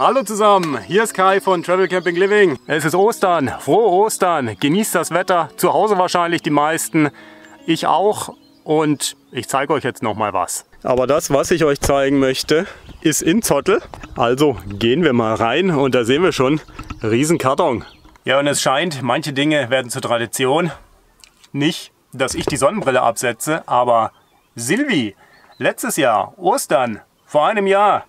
Hallo zusammen, hier ist Kai von Travel Camping Living. Es ist Ostern, frohe Ostern, genießt das Wetter, zu Hause wahrscheinlich die meisten, ich auch und ich zeige euch jetzt noch mal was. Aber das, was ich euch zeigen möchte, ist in Zottel. Also gehen wir mal rein und da sehen wir schon Riesenkarton. Ja und es scheint, manche Dinge werden zur Tradition. Nicht, dass ich die Sonnenbrille absetze, aber Silvi, letztes Jahr, Ostern, vor einem Jahr,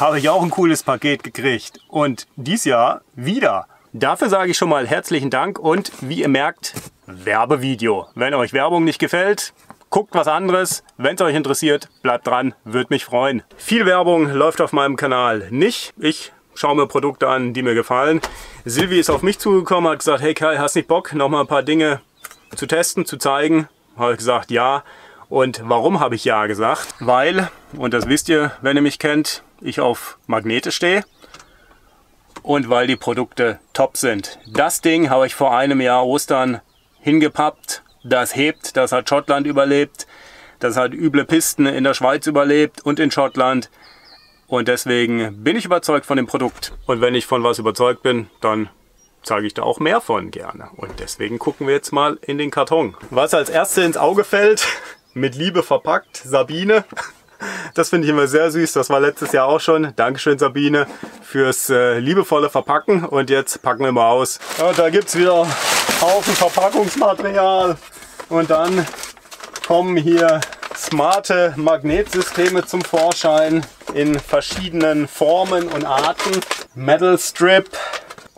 habe ich auch ein cooles Paket gekriegt. Und dies Jahr wieder. Dafür sage ich schon mal herzlichen Dank und wie ihr merkt, Werbevideo. Wenn euch Werbung nicht gefällt, guckt was anderes. Wenn es euch interessiert, bleibt dran, würde mich freuen. Viel Werbung läuft auf meinem Kanal nicht. Ich schaue mir Produkte an, die mir gefallen. Silvi ist auf mich zugekommen, hat gesagt, hey Kai, hast nicht Bock, noch mal ein paar Dinge zu testen, zu zeigen? Habe ich gesagt, ja. Und warum habe ich ja gesagt? Weil, und das wisst ihr, wenn ihr mich kennt, ich auf Magnete stehe und weil die Produkte top sind. Das Ding habe ich vor einem Jahr Ostern hingepappt. Das hebt, das hat Schottland überlebt. Das hat üble Pisten in der Schweiz überlebt und in Schottland. Und deswegen bin ich überzeugt von dem Produkt. Und wenn ich von was überzeugt bin, dann zeige ich da auch mehr von gerne. Und deswegen gucken wir jetzt mal in den Karton. Was als erstes ins Auge fällt, mit Liebe verpackt. Sabine. Das finde ich immer sehr süß. Das war letztes Jahr auch schon. Dankeschön Sabine fürs äh, liebevolle Verpacken. Und jetzt packen wir mal aus. Und da gibt es wieder Haufen Verpackungsmaterial. Und dann kommen hier smarte Magnetsysteme zum Vorschein in verschiedenen Formen und Arten. Metal Strip,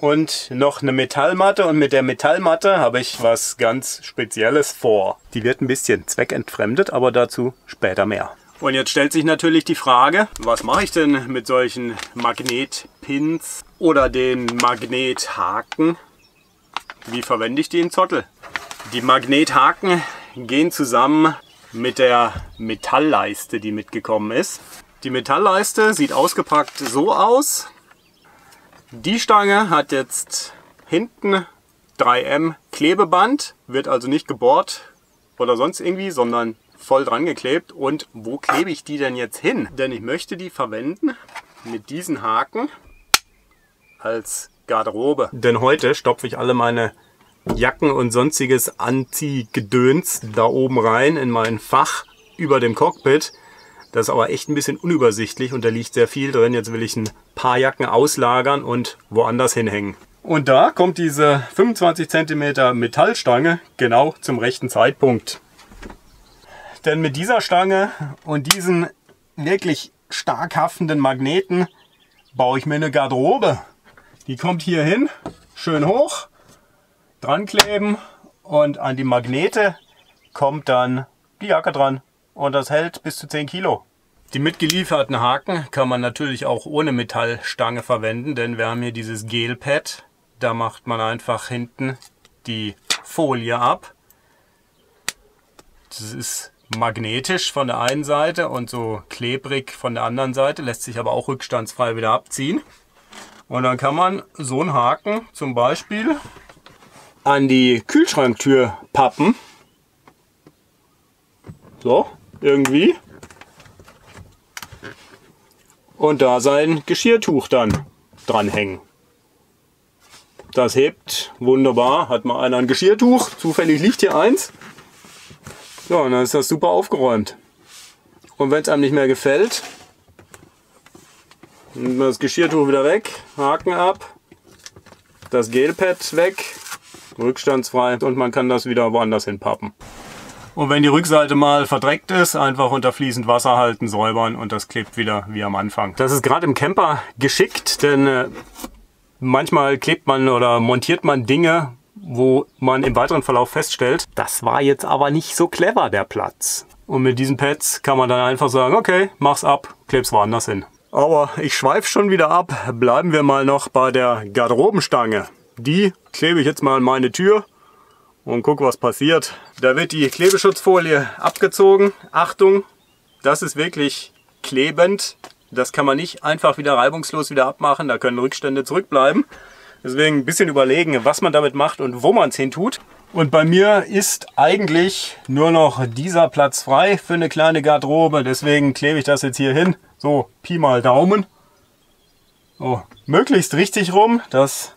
und noch eine Metallmatte und mit der Metallmatte habe ich was ganz Spezielles vor. Die wird ein bisschen zweckentfremdet, aber dazu später mehr. Und jetzt stellt sich natürlich die Frage, was mache ich denn mit solchen Magnetpins oder den Magnethaken? Wie verwende ich die in Zottel? Die Magnethaken gehen zusammen mit der Metallleiste, die mitgekommen ist. Die Metallleiste sieht ausgepackt so aus. Die Stange hat jetzt hinten 3M Klebeband, wird also nicht gebohrt oder sonst irgendwie, sondern voll dran geklebt. Und wo klebe ich die denn jetzt hin? Denn ich möchte die verwenden mit diesen Haken als Garderobe. Denn heute stopfe ich alle meine Jacken und sonstiges Anziehgedöns da oben rein in mein Fach über dem Cockpit. Das ist aber echt ein bisschen unübersichtlich und da liegt sehr viel drin. Jetzt will ich ein paar Jacken auslagern und woanders hinhängen. Und da kommt diese 25 cm Metallstange genau zum rechten Zeitpunkt. Denn mit dieser Stange und diesen wirklich stark haftenden Magneten baue ich mir eine Garderobe. Die kommt hier hin, schön hoch, dran kleben und an die Magnete kommt dann die Jacke dran und das hält bis zu 10 Kilo. Die mitgelieferten Haken kann man natürlich auch ohne Metallstange verwenden, denn wir haben hier dieses Gelpad. Da macht man einfach hinten die Folie ab. Das ist magnetisch von der einen Seite und so klebrig von der anderen Seite, lässt sich aber auch rückstandsfrei wieder abziehen. Und dann kann man so einen Haken zum Beispiel an die Kühlschranktür pappen. So, irgendwie. Und da sein Geschirrtuch dann dranhängen. Das hebt wunderbar. Hat mal einer ein Geschirrtuch. Zufällig liegt hier eins. So, und dann ist das super aufgeräumt. Und wenn es einem nicht mehr gefällt, nimmt man das Geschirrtuch wieder weg, Haken ab, das Gelpad weg, rückstandsfrei und man kann das wieder woanders hinpappen. Und wenn die Rückseite mal verdreckt ist, einfach unter fließend Wasser halten, säubern und das klebt wieder wie am Anfang. Das ist gerade im Camper geschickt, denn äh, manchmal klebt man oder montiert man Dinge, wo man im weiteren Verlauf feststellt, das war jetzt aber nicht so clever, der Platz. Und mit diesen Pads kann man dann einfach sagen, okay, mach's ab, kleb's woanders hin. Aber ich schweife schon wieder ab. Bleiben wir mal noch bei der Garderobenstange. Die klebe ich jetzt mal an meine Tür und guck, was passiert. Da wird die Klebeschutzfolie abgezogen. Achtung, das ist wirklich klebend. Das kann man nicht einfach wieder reibungslos wieder abmachen. Da können Rückstände zurückbleiben. Deswegen ein bisschen überlegen, was man damit macht und wo man es hin tut. Und bei mir ist eigentlich nur noch dieser Platz frei für eine kleine Garderobe. Deswegen klebe ich das jetzt hier hin. So, Pi mal Daumen. Oh, möglichst richtig rum, dass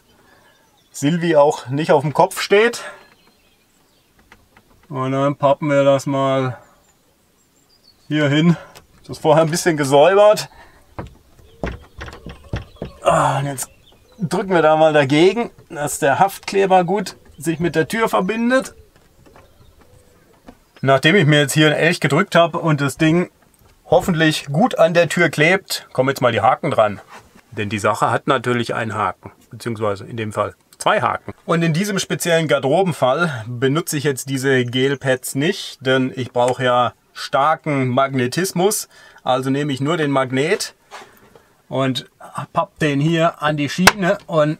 Silvi auch nicht auf dem Kopf steht. Und dann pappen wir das mal hier hin. Das vorher ein bisschen gesäubert. Ah, und jetzt drücken wir da mal dagegen, dass der Haftkleber gut sich mit der Tür verbindet. Nachdem ich mir jetzt hier ein Elch gedrückt habe und das Ding hoffentlich gut an der Tür klebt, kommen jetzt mal die Haken dran. Denn die Sache hat natürlich einen Haken, beziehungsweise in dem Fall zwei Haken. Und in diesem speziellen Garderobenfall benutze ich jetzt diese Gelpads nicht, denn ich brauche ja starken Magnetismus. Also nehme ich nur den Magnet und papp den hier an die Schiene und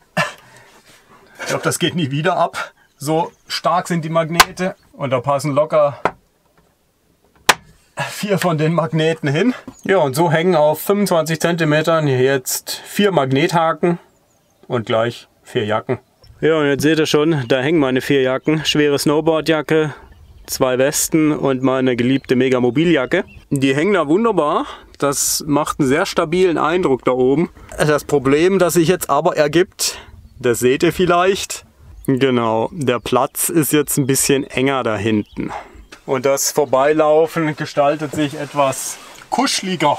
ich glaube, das geht nie wieder ab. So stark sind die Magnete und da passen locker vier von den Magneten hin. Ja, und so hängen auf 25 cm jetzt vier Magnethaken und gleich vier Jacken. Ja, und jetzt seht ihr schon, da hängen meine vier Jacken. Schwere Snowboardjacke, zwei Westen und meine geliebte Megamobiljacke. Die hängen da wunderbar. Das macht einen sehr stabilen Eindruck da oben. Das Problem, das sich jetzt aber ergibt, das seht ihr vielleicht. Genau, der Platz ist jetzt ein bisschen enger da hinten. Und das Vorbeilaufen gestaltet sich etwas kuscheliger.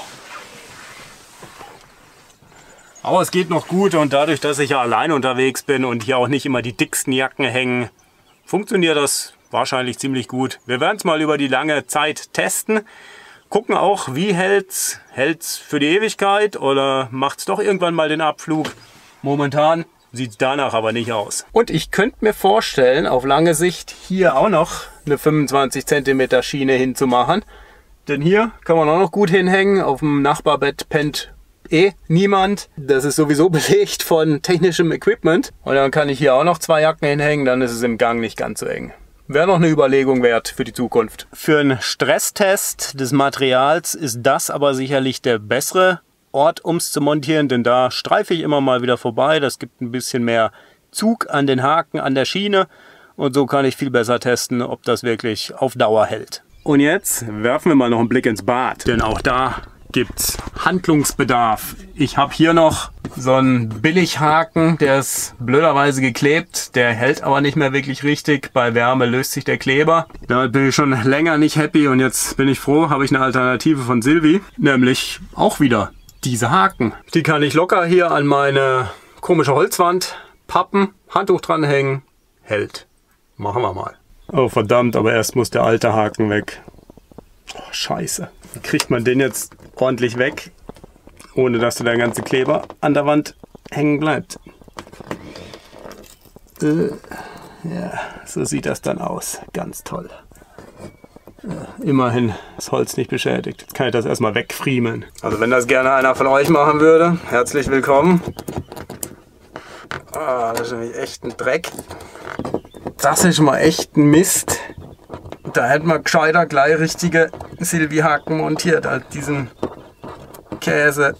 Aber es geht noch gut und dadurch, dass ich ja allein unterwegs bin und hier auch nicht immer die dicksten Jacken hängen, funktioniert das wahrscheinlich ziemlich gut. Wir werden es mal über die lange Zeit testen. Gucken auch, wie hält's? Hält's für die Ewigkeit oder macht's doch irgendwann mal den Abflug? Momentan sieht danach aber nicht aus. Und ich könnte mir vorstellen, auf lange Sicht hier auch noch eine 25 cm Schiene hinzumachen. Denn hier kann man auch noch gut hinhängen. Auf dem Nachbarbett pennt eh niemand. Das ist sowieso belegt von technischem Equipment. Und dann kann ich hier auch noch zwei Jacken hinhängen, dann ist es im Gang nicht ganz so eng. Wäre noch eine Überlegung wert für die Zukunft. Für einen Stresstest des Materials ist das aber sicherlich der bessere Ort, um es zu montieren, denn da streife ich immer mal wieder vorbei. Das gibt ein bisschen mehr Zug an den Haken, an der Schiene und so kann ich viel besser testen, ob das wirklich auf Dauer hält. Und jetzt werfen wir mal noch einen Blick ins Bad, denn auch da gibt es Handlungsbedarf. Ich habe hier noch so einen Billighaken, der ist blöderweise geklebt, der hält aber nicht mehr wirklich richtig. Bei Wärme löst sich der Kleber. Da bin ich schon länger nicht happy und jetzt bin ich froh, habe ich eine Alternative von Silvi, nämlich auch wieder diese Haken. Die kann ich locker hier an meine komische Holzwand pappen, Handtuch dranhängen, hält. Machen wir mal. Oh verdammt, aber erst muss der alte Haken weg. Oh, scheiße. Wie kriegt man den jetzt ordentlich weg, ohne dass der ganze Kleber an der Wand hängen bleibt? Äh, ja, so sieht das dann aus. Ganz toll. Äh, immerhin das Holz nicht beschädigt. Jetzt kann ich das erstmal wegfriemeln. Also wenn das gerne einer von euch machen würde, herzlich willkommen. Ah, das ist nämlich echt ein Dreck. Das ist mal echt ein Mist. Da hätten wir gescheiter gleich richtige Silvi-Haken montiert, als diesen Käse.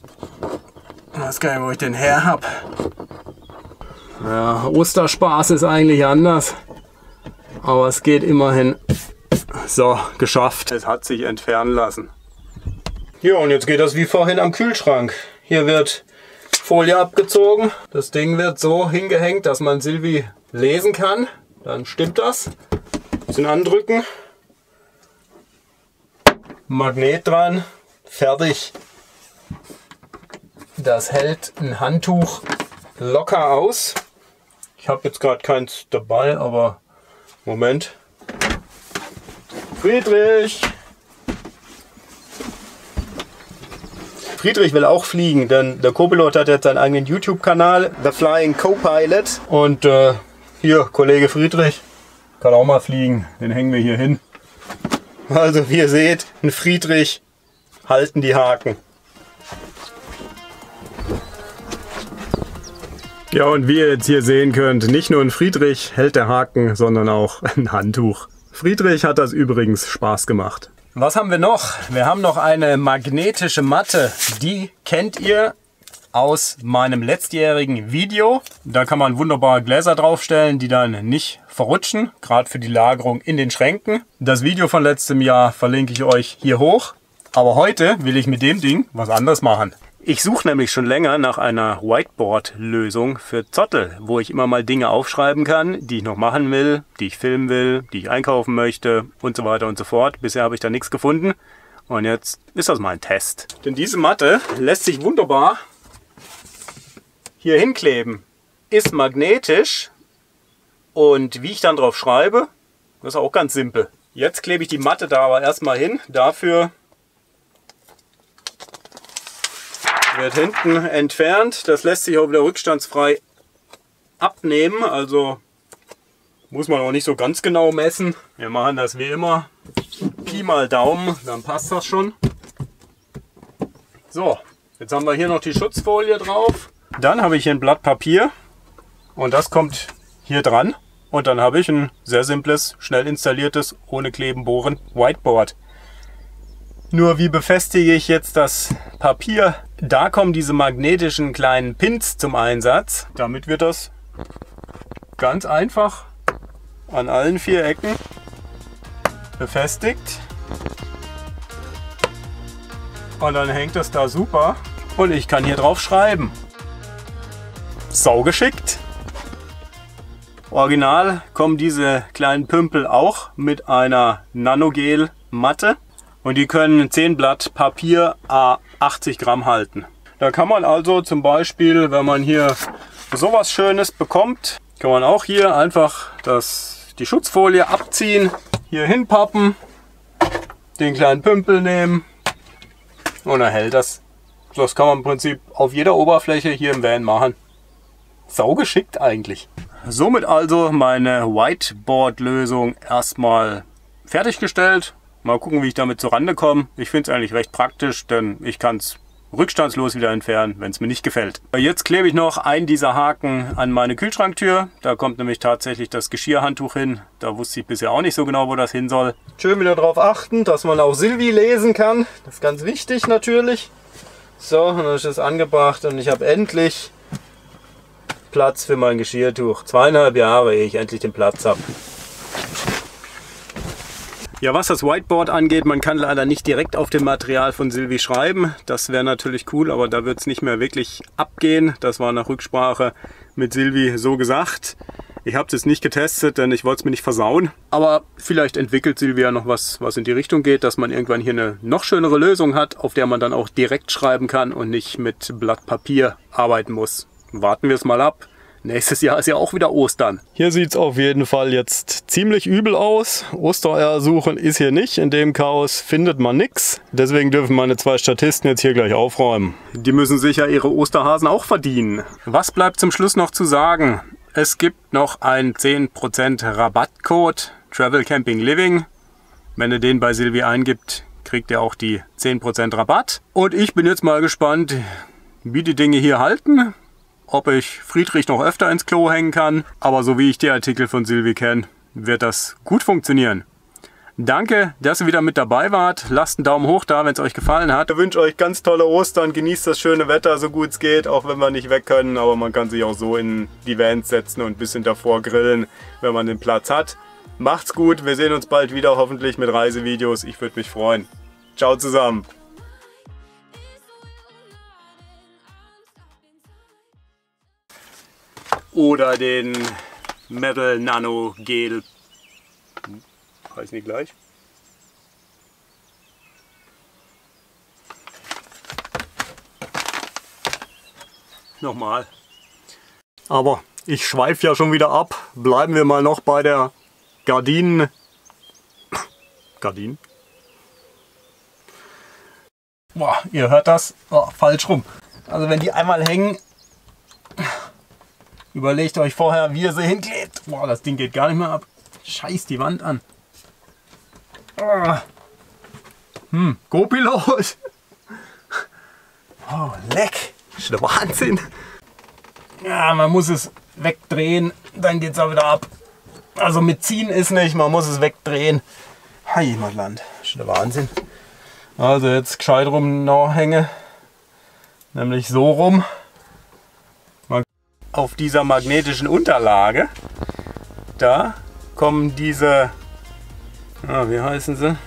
Ich weiß gar nicht, wo ich den her habe. Ja, Osterspaß ist eigentlich anders. Aber es geht immerhin. So, geschafft. Es hat sich entfernen lassen. Ja, und jetzt geht das wie vorhin am Kühlschrank. Hier wird Folie abgezogen. Das Ding wird so hingehängt, dass man Silvi lesen kann. Dann stimmt das. Bisschen andrücken. Magnet dran. Fertig. Das hält ein Handtuch locker aus. Ich habe jetzt gerade keins dabei, aber Moment. Friedrich! Friedrich will auch fliegen, denn der Co-Pilot hat jetzt seinen eigenen YouTube-Kanal, The Flying Co-Pilot. Und äh, hier, Kollege Friedrich, kann auch mal fliegen. Den hängen wir hier hin. Also wie ihr seht, ein Friedrich halten die Haken. Ja, und wie ihr jetzt hier sehen könnt, nicht nur ein Friedrich hält der Haken, sondern auch ein Handtuch. Friedrich hat das übrigens Spaß gemacht. Was haben wir noch? Wir haben noch eine magnetische Matte. Die kennt ihr aus meinem letztjährigen Video. Da kann man wunderbar Gläser draufstellen, die dann nicht verrutschen, gerade für die Lagerung in den Schränken. Das Video von letztem Jahr verlinke ich euch hier hoch. Aber heute will ich mit dem Ding was anderes machen. Ich suche nämlich schon länger nach einer Whiteboard-Lösung für Zottel, wo ich immer mal Dinge aufschreiben kann, die ich noch machen will, die ich filmen will, die ich einkaufen möchte und so weiter und so fort. Bisher habe ich da nichts gefunden und jetzt ist das mal ein Test. Denn diese Matte lässt sich wunderbar hier hinkleben. Ist magnetisch und wie ich dann drauf schreibe, ist auch ganz simpel. Jetzt klebe ich die Matte da aber erstmal hin. Dafür wird hinten entfernt. Das lässt sich auch wieder rückstandsfrei abnehmen. Also muss man auch nicht so ganz genau messen. Wir machen das wie immer. Pi mal Daumen, dann passt das schon. So, jetzt haben wir hier noch die Schutzfolie drauf. Dann habe ich hier ein Blatt Papier und das kommt hier dran. Und dann habe ich ein sehr simples, schnell installiertes, ohne Kleben, Bohren Whiteboard. Nur wie befestige ich jetzt das Papier? Da kommen diese magnetischen kleinen Pins zum Einsatz. Damit wird das ganz einfach an allen vier Ecken befestigt. Und dann hängt das da super. Und ich kann hier drauf schreiben. Sau geschickt. Original kommen diese kleinen Pümpel auch mit einer Nanogel Matte und die können 10 Blatt Papier a 80 Gramm halten. Da kann man also zum Beispiel, wenn man hier sowas Schönes bekommt, kann man auch hier einfach das, die Schutzfolie abziehen, hier hinpappen, den kleinen Pümpel nehmen und dann hält das. Das kann man im Prinzip auf jeder Oberfläche hier im Van machen. Sau geschickt eigentlich. Somit also meine Whiteboard-Lösung erstmal fertiggestellt. Mal gucken, wie ich damit zurande komme. Ich finde es eigentlich recht praktisch, denn ich kann es rückstandslos wieder entfernen, wenn es mir nicht gefällt. Jetzt klebe ich noch einen dieser Haken an meine Kühlschranktür. Da kommt nämlich tatsächlich das Geschirrhandtuch hin. Da wusste ich bisher auch nicht so genau, wo das hin soll. Schön wieder darauf achten, dass man auch Silvi lesen kann. Das ist ganz wichtig natürlich. So, dann ist es angebracht und ich habe endlich Platz für mein Geschirrtuch. Zweieinhalb Jahre, ehe ich endlich den Platz habe. Ja, was das Whiteboard angeht, man kann leider nicht direkt auf dem Material von Silvi schreiben. Das wäre natürlich cool, aber da wird es nicht mehr wirklich abgehen. Das war nach Rücksprache mit Silvi so gesagt. Ich habe es jetzt nicht getestet, denn ich wollte es mir nicht versauen. Aber vielleicht entwickelt Silvi ja noch was, was in die Richtung geht, dass man irgendwann hier eine noch schönere Lösung hat, auf der man dann auch direkt schreiben kann und nicht mit Blatt Papier arbeiten muss. Warten wir es mal ab. Nächstes Jahr ist ja auch wieder Ostern. Hier sieht es auf jeden Fall jetzt ziemlich übel aus. Ostereier suchen ist hier nicht. In dem Chaos findet man nichts. Deswegen dürfen meine zwei Statisten jetzt hier gleich aufräumen. Die müssen sicher ihre Osterhasen auch verdienen. Was bleibt zum Schluss noch zu sagen? Es gibt noch einen 10% Rabattcode Travel Camping Living. Wenn ihr den bei Silvi eingibt, kriegt ihr auch die 10% Rabatt. Und ich bin jetzt mal gespannt, wie die Dinge hier halten ob ich Friedrich noch öfter ins Klo hängen kann. Aber so wie ich die Artikel von Silvi kenne, wird das gut funktionieren. Danke, dass ihr wieder mit dabei wart. Lasst einen Daumen hoch da, wenn es euch gefallen hat. Ich wünsche euch ganz tolle Ostern. Genießt das schöne Wetter, so gut es geht, auch wenn wir nicht weg können. Aber man kann sich auch so in die Vans setzen und ein bisschen davor grillen, wenn man den Platz hat. Macht's gut, wir sehen uns bald wieder, hoffentlich mit Reisevideos. Ich würde mich freuen. Ciao zusammen. Oder den Metal Nano Gel. Heißt nicht gleich. Nochmal. Aber ich schweife ja schon wieder ab. Bleiben wir mal noch bei der Gardinen. Gardinen? Boah, ihr hört das? Oh, falsch rum. Also wenn die einmal hängen, Überlegt euch vorher, wie ihr sie hinklebt. Boah, das Ding geht gar nicht mehr ab. Scheiß die Wand an. Ah. Hm, Co-Pilot. Oh, leck. Das ist der Wahnsinn. Ja, man muss es wegdrehen, dann geht es auch wieder ab. Also mit ziehen ist nicht, man muss es wegdrehen. Heimatland, das ist der Wahnsinn. Also jetzt gescheit rum noch hänge. Nämlich so rum auf dieser magnetischen Unterlage, da kommen diese, ah, wie heißen sie?